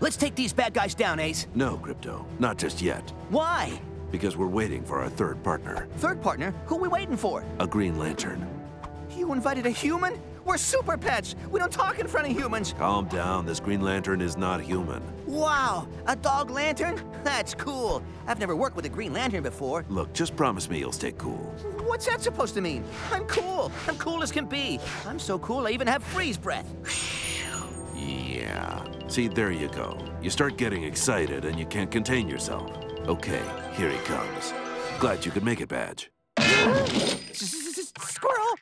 Let's take these bad guys down, Ace. No, Krypto. Not just yet. Why? Because we're waiting for our third partner. Third partner? Who are we waiting for? A Green Lantern. You invited a human? We're super pets. We don't talk in front of humans. Calm down. This Green Lantern is not human. Wow, a dog lantern? That's cool. I've never worked with a Green Lantern before. Look, just promise me you'll stay cool. What's that supposed to mean? I'm cool. I'm cool as can be. I'm so cool I even have freeze breath. Yeah. See, there you go. You start getting excited and you can't contain yourself. Okay, here he comes. Glad you could make it, B'dg. Squirrel!